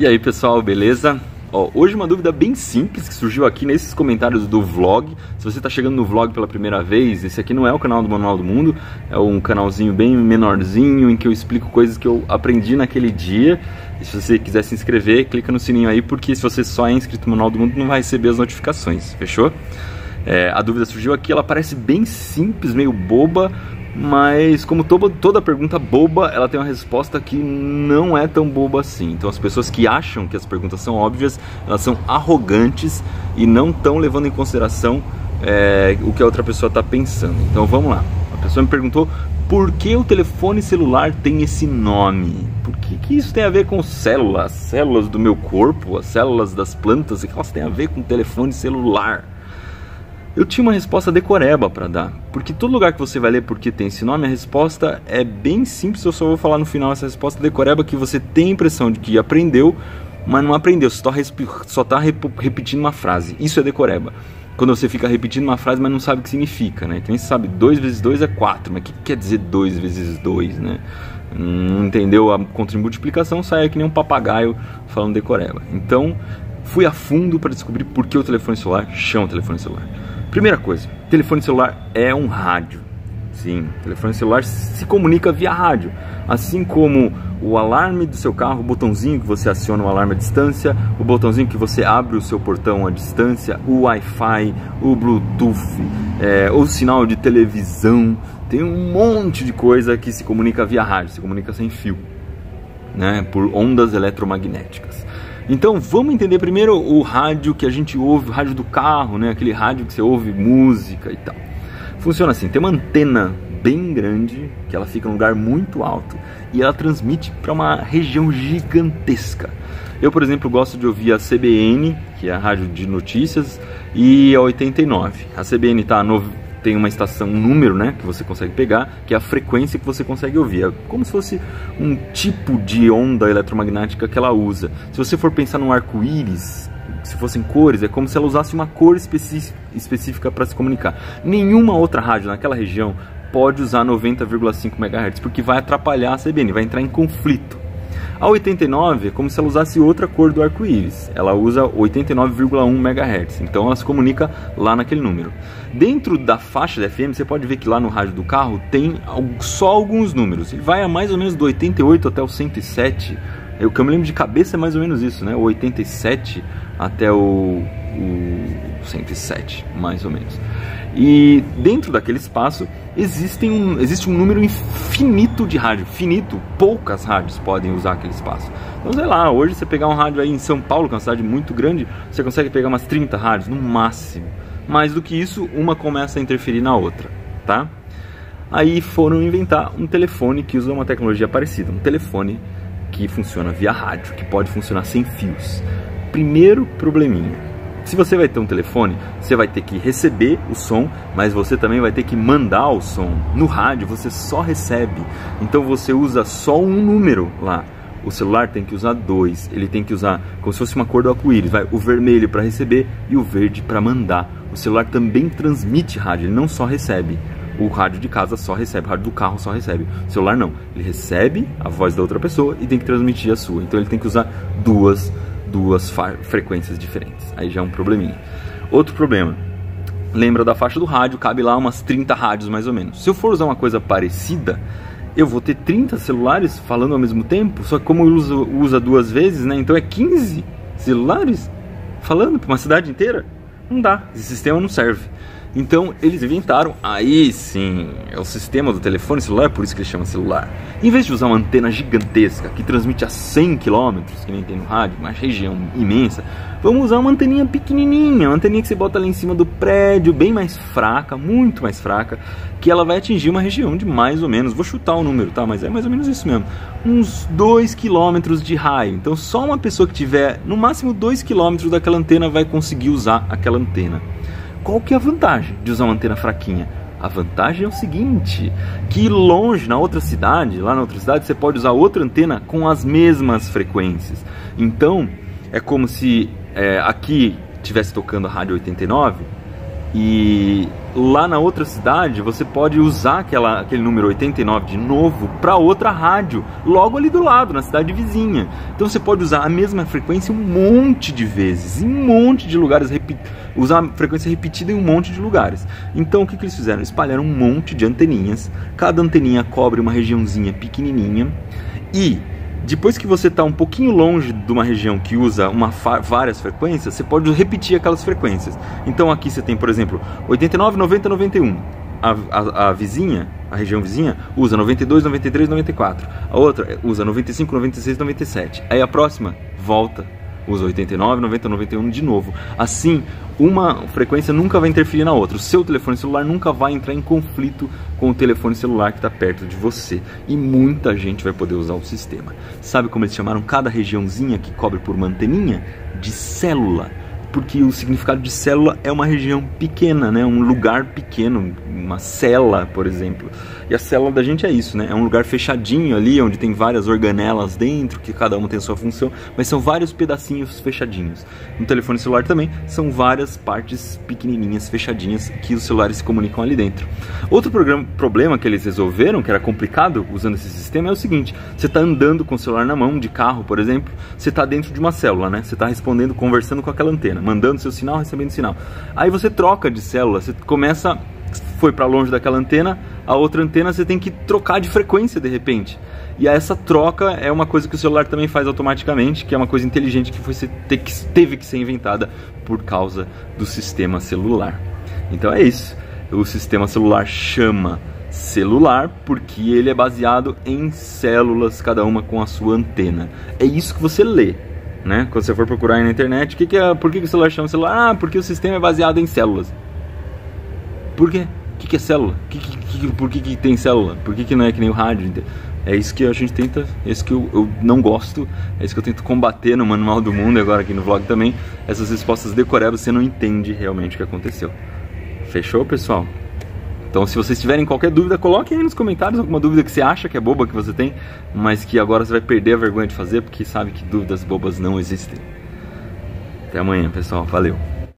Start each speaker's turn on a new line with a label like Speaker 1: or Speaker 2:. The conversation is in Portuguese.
Speaker 1: E aí pessoal, beleza? Ó, hoje uma dúvida bem simples que surgiu aqui nesses comentários do vlog. Se você está chegando no vlog pela primeira vez, esse aqui não é o canal do Manual do Mundo, é um canalzinho bem menorzinho em que eu explico coisas que eu aprendi naquele dia. E se você quiser se inscrever, clica no sininho aí, porque se você só é inscrito no Manual do Mundo, não vai receber as notificações, fechou? É, a dúvida surgiu aqui, ela parece bem simples, meio boba, mas como toda, toda pergunta boba, ela tem uma resposta que não é tão boba assim. Então as pessoas que acham que as perguntas são óbvias, elas são arrogantes e não estão levando em consideração é, o que a outra pessoa está pensando. Então vamos lá. A pessoa me perguntou por que o telefone celular tem esse nome? Por que, que isso tem a ver com células? Células do meu corpo, as células das plantas, o que elas têm a ver com telefone celular? Eu tinha uma resposta decoreba para dar, porque todo lugar que você vai ler porque tem esse nome, a resposta é bem simples, eu só vou falar no final essa resposta decoreba que você tem a impressão de que aprendeu, mas não aprendeu, só está repetindo uma frase. Isso é decoreba. Quando você fica repetindo uma frase, mas não sabe o que significa, né? Então você sabe, 2 vezes 2 é 4, mas o que quer dizer 2 vezes 2, né? Não entendeu a multiplicação, sai que nem um papagaio falando decoreba. Então, fui a fundo para descobrir por que o telefone celular chama telefone celular. Primeira coisa, telefone celular é um rádio. Sim, telefone celular se comunica via rádio, assim como o alarme do seu carro, o botãozinho que você aciona o alarme à distância, o botãozinho que você abre o seu portão à distância, o Wi-Fi, o Bluetooth, é, o sinal de televisão, tem um monte de coisa que se comunica via rádio, se comunica sem fio, né, por ondas eletromagnéticas. Então vamos entender primeiro o rádio que a gente ouve, o rádio do carro, né? Aquele rádio que você ouve música e tal. Funciona assim, tem uma antena bem grande, que ela fica em um lugar muito alto e ela transmite para uma região gigantesca. Eu, por exemplo, gosto de ouvir a CBN, que é a rádio de notícias, e a 89. A CBN está tem uma estação, um número, né, que você consegue pegar, que é a frequência que você consegue ouvir. É como se fosse um tipo de onda eletromagnética que ela usa. Se você for pensar num arco-íris, se fossem cores, é como se ela usasse uma cor específica para se comunicar. Nenhuma outra rádio naquela região pode usar 90,5 MHz, porque vai atrapalhar a CBN, vai entrar em conflito. A 89 é como se ela usasse outra cor do arco-íris. Ela usa 89,1 MHz. Então ela se comunica lá naquele número. Dentro da faixa da FM, você pode ver que lá no rádio do carro tem só alguns números. Ele vai a mais ou menos do 88 até o 107. O que eu me lembro de cabeça é mais ou menos isso, né? O 87 até o, o 107, mais ou menos. E dentro daquele espaço existem um, existe um número infinito de rádio, finito, poucas rádios podem usar aquele espaço. Então, sei lá, hoje você pegar um rádio aí em São Paulo, que é uma cidade muito grande, você consegue pegar umas 30 rádios no máximo. Mais do que isso, uma começa a interferir na outra, tá? Aí foram inventar um telefone que usa uma tecnologia parecida, um telefone que funciona via rádio, que pode funcionar sem fios. Primeiro probleminha, se você vai ter um telefone, você vai ter que receber o som, mas você também vai ter que mandar o som. No rádio você só recebe, então você usa só um número lá. O celular tem que usar dois, ele tem que usar como se fosse uma cor do arco-íris, vai o vermelho para receber e o verde para mandar. O celular também transmite rádio, ele não só recebe. O rádio de casa só recebe, o rádio do carro só recebe. O celular não, ele recebe a voz da outra pessoa e tem que transmitir a sua. Então ele tem que usar duas duas frequências diferentes. Aí já é um probleminha. Outro problema. Lembra da faixa do rádio, cabe lá umas 30 rádios mais ou menos. Se eu for usar uma coisa parecida, eu vou ter 30 celulares falando ao mesmo tempo, só que como uso, usa duas vezes, né? Então é 15 celulares falando para uma cidade inteira? Não dá, esse sistema não serve. Então eles inventaram, aí sim, é o sistema do telefone celular, por isso que ele chama celular. Em vez de usar uma antena gigantesca que transmite a 100 km, que nem tem no rádio, uma região imensa, vamos usar uma anteninha pequenininha, uma anteninha que você bota lá em cima do prédio, bem mais fraca, muito mais fraca, que ela vai atingir uma região de mais ou menos, vou chutar o número, tá? Mas é mais ou menos isso mesmo, uns 2 km de raio. Então só uma pessoa que tiver no máximo 2 km daquela antena vai conseguir usar aquela antena. Qual que é a vantagem de usar uma antena fraquinha? A vantagem é o seguinte, que longe, na outra cidade, lá na outra cidade, você pode usar outra antena com as mesmas frequências. Então, é como se é, aqui estivesse tocando a rádio 89 E lá na outra cidade você pode usar aquela, aquele número 89 de novo para outra rádio, logo ali do lado, na cidade vizinha. Então você pode usar a mesma frequência um monte de vezes, em um monte de lugares, usar a frequência repetida em um monte de lugares. Então o que, que eles fizeram? Espalharam um monte de anteninhas, cada anteninha cobre uma regiãozinha pequenininha e depois que você está um pouquinho longe de uma região que usa uma várias frequências, você pode repetir aquelas frequências. Então aqui você tem, por exemplo, 89, 90, 91. A, a, a vizinha, a região vizinha, usa 92, 93, 94. A outra usa 95, 96, 97. Aí a próxima volta usa 89, 90, 91 de novo. Assim, uma frequência nunca vai interferir na outra. O seu telefone celular nunca vai entrar em conflito com o telefone celular que está perto de você. E muita gente vai poder usar o sistema. Sabe como eles chamaram cada regiãozinha que cobre por manteninha? De célula porque o significado de célula é uma região pequena, né? um lugar pequeno, uma cela, por exemplo. E a célula da gente é isso, né? é um lugar fechadinho ali, onde tem várias organelas dentro, que cada uma tem a sua função, mas são vários pedacinhos fechadinhos. No telefone celular também são várias partes pequenininhas, fechadinhas, que os celulares se comunicam ali dentro. Outro programa, problema que eles resolveram, que era complicado usando esse sistema, é o seguinte: você está andando com o celular na mão, de carro, por exemplo, você está dentro de uma célula, né? você está respondendo, conversando com aquela antena mandando seu sinal, recebendo sinal. Aí você troca de célula, você começa, foi para longe daquela antena, a outra antena você tem que trocar de frequência de repente. E essa troca é uma coisa que o celular também faz automaticamente, que é uma coisa inteligente que, foi, que teve que ser inventada por causa do sistema celular. Então é isso. O sistema celular chama celular porque ele é baseado em células, cada uma com a sua antena. É isso que você lê né? Quando você for procurar aí na internet, que que é, por que, que o celular chama celular? Ah, porque o sistema é baseado em células. Por quê? O que, que é célula? Que, que, por que, que tem célula? Por que, que não é que nem o rádio? É isso que a gente tenta, é isso que eu, eu, não gosto, é isso que eu tento combater no Manual do Mundo agora aqui no vlog também. Essas respostas decoradas você não entende realmente o que aconteceu. Fechou, pessoal? Então, se vocês tiverem qualquer dúvida, coloquem aí nos comentários alguma dúvida que você acha que é boba que você tem, mas que agora você vai perder a vergonha de fazer porque sabe que dúvidas bobas não existem. Até amanhã, pessoal. Valeu.